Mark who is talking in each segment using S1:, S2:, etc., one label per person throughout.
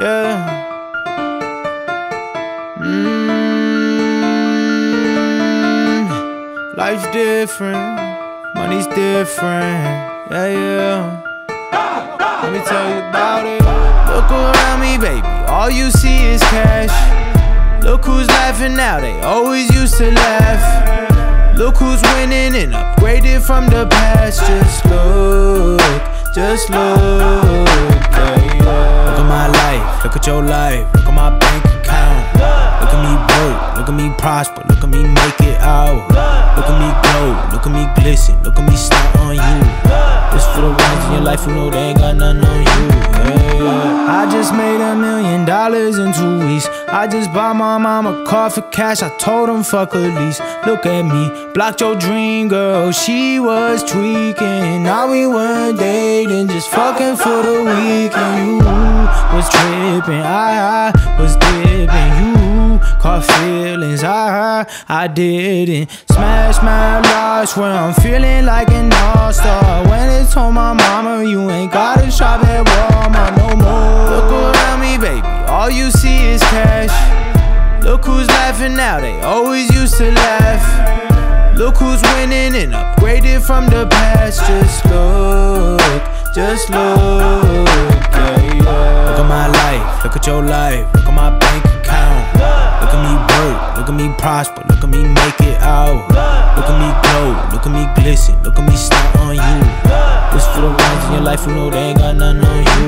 S1: Yeah. Mm, life's different, money's different. Yeah, yeah. Let me tell you about it. Look around me, baby. All you see is cash. Look who's laughing now, they always used to laugh. Look who's winning and upgraded from the past. Just look, just look. Look at your life, look at my bank account. Look at me broke, look at me prosper, look at me make it out. Look at me glow, look at me glisten, look at me stunt on you. This for the ones in your life who know they ain't got nothing on you. Yeah. I just made a million dollars in two weeks. I just bought my mom a car for cash. I told him fuck a lease. Look at me, blocked your dream, girl. She was tweaking. Now we weren't dating, just fucking for the weekend. You was tripping, I, I was dipping. You caught feelings, I, I didn't. Smash my life where I'm feeling like an all-star. When it told my mama you ain't gotta shop at Walmart no more. Look around me, baby, all you see is cash. Look who's laughing now, they always used to laugh. Look who's winning and upgraded from the past. Just look, just look, life, look at your life, look at my bank account. Look at me broke, look at me prosper, look at me make it out. Look at me glow, look at me glisten, look at me stunt on you. This for the ones in your life who know they ain't got nothing on you.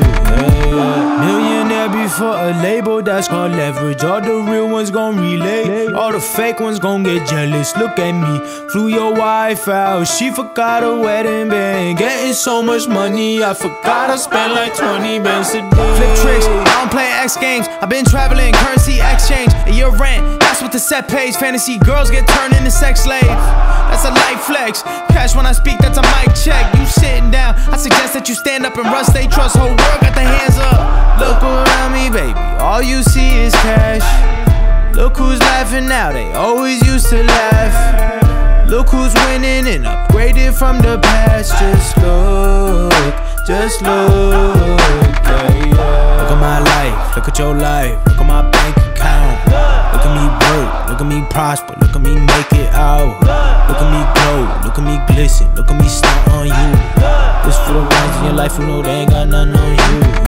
S1: Yeah, Millionaire before a label that's gonna leverage. All the real ones gonna relay. All the fake ones gonna get jealous. Look at me, flew your wife out. She forgot a wedding band. Getting so much money, I forgot I spent like 20 bands a day. Flip tricks, I don't play X games. I've been traveling, currency exchange, a year rent. That's what the set pays. Fantasy girls get turned into sex slaves. That's a light flex. Cash when I speak, that's a mic check. You sitting down, I suggest that you stand up and rust. They trust whole world, got their hands up. Look around me, baby. All you see is cash. Look who's laughing now, they always used to laugh. Look who's winning and upgraded from the past. Just look, just look, yeah, yeah. Look at my life, look at your life, look at my bank account. Look at me broke, look at me prosper, look at me make it out. Look at me glow, look at me glisten, look at me stunt on you. This for the ones in your life who know they ain't got nothing on you.